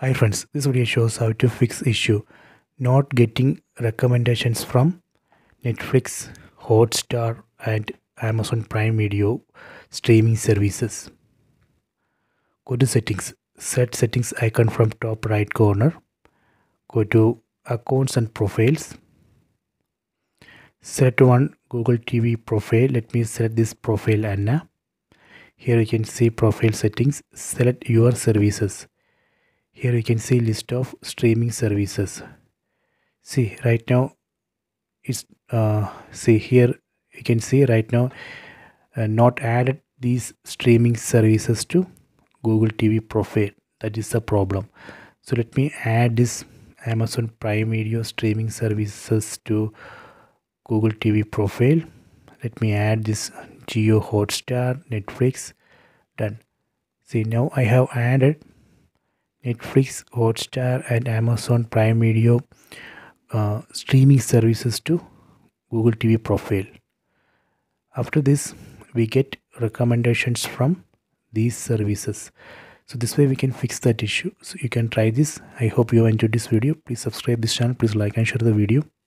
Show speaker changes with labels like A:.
A: Hi friends, this video shows how to fix issue not getting recommendations from Netflix, Hotstar and Amazon Prime Video streaming services. Go to settings, set settings icon from top right corner. Go to accounts and profiles. Set one Google TV profile. Let me select this profile Anna. Here you can see profile settings. Select your services here you can see list of streaming services. See right now it's uh, see here you can see right now uh, not added these streaming services to google tv profile. That is the problem. So let me add this amazon prime video streaming services to google tv profile. Let me add this JioHotstar, Netflix, done. See now I have added Netflix, Hotstar, and Amazon Prime Video uh, streaming services to Google TV profile. After this, we get recommendations from these services. So this way we can fix that issue. So you can try this. I hope you enjoyed this video. Please subscribe this channel. Please like and share the video.